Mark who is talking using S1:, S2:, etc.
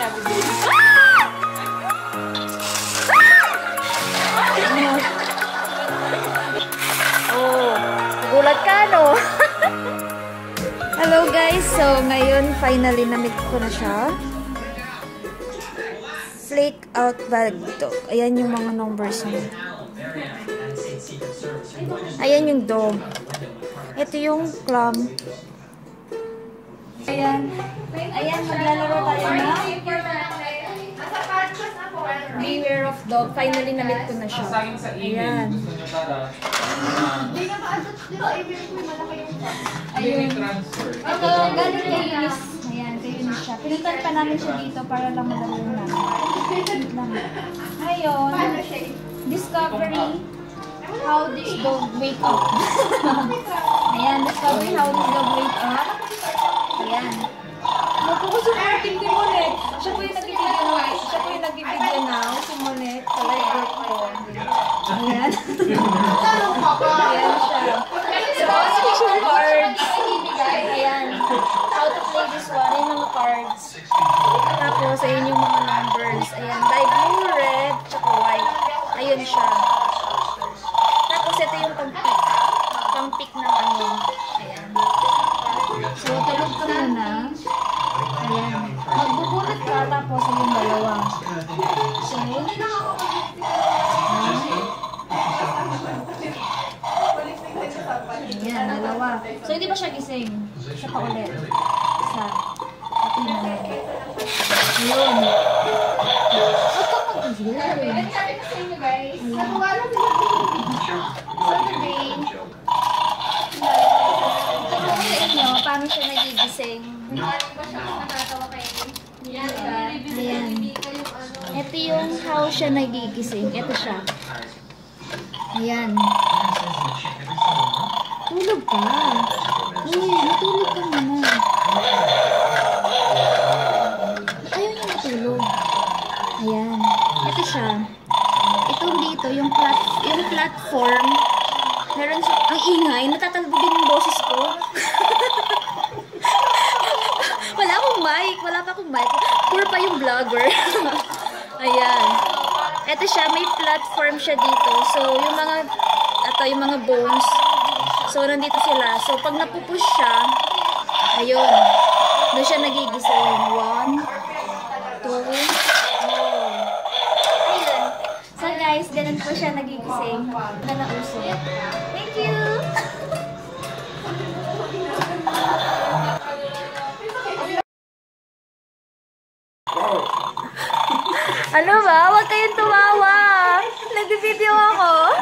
S1: Oh, gulat? Hello guys, so ngayon finally na-meet ko na siya. Flake out bag dog. Ayan yung mga numbers niya. Ayan yung dog. Ito yung clam. Ayan. Ayan, maglalaro tayo na. Beware of dog. Finally, na-meet ko na siya. Ayan. Ayun. Ito, galing kay Eunice. Ayan, kay Eunice siya. Pilitan pa namin siya dito para lang madalo namin. Ngayon, discovery how this dog wake up. Ayan, discovery how this dog wake up. Play this one. Ayan mga cards. Tapos, ayun yung mga numbers. Ayan. Live blue, red, tsaka white. Ayun siya. Tapos, ito yung pang-pick. Pang-pick ng ano. Ayan. So, tulog ka muna. Ayan. Magbubunot ka, tapos yung dalawa. So, Ayan, dalawa. So, hindi ba siya gising? Siya pa ulit. Mag-isip.
S2: Sabi ko guys, natuwa lang sila Saturday.
S1: Turo ko sa inyo, paano siya nagigising.
S2: Ano ba siya natatawa kayo? Yan.
S1: Ito yung how siya nagigising. Ito siya. Ayan. Tulog ka. Uy, matulog ka muna. Ayaw niya matulog. Ayan. Ito siya. Itong dito, yung, plat yung platform, meron siya, ang ingay, natatalbogin yung boses ko. wala akong mic, wala pa akong mic. Poor pa yung vlogger. Ayan. Ito siya, may platform siya dito. So, yung mga, ito, yung mga bones. So, nandito sila. So, pag napupush siya, ayun. guys, ganun po siya nagigising. Na nauso. Thank you! ano ba? Huwag kayong tumawa! Nag-video ako!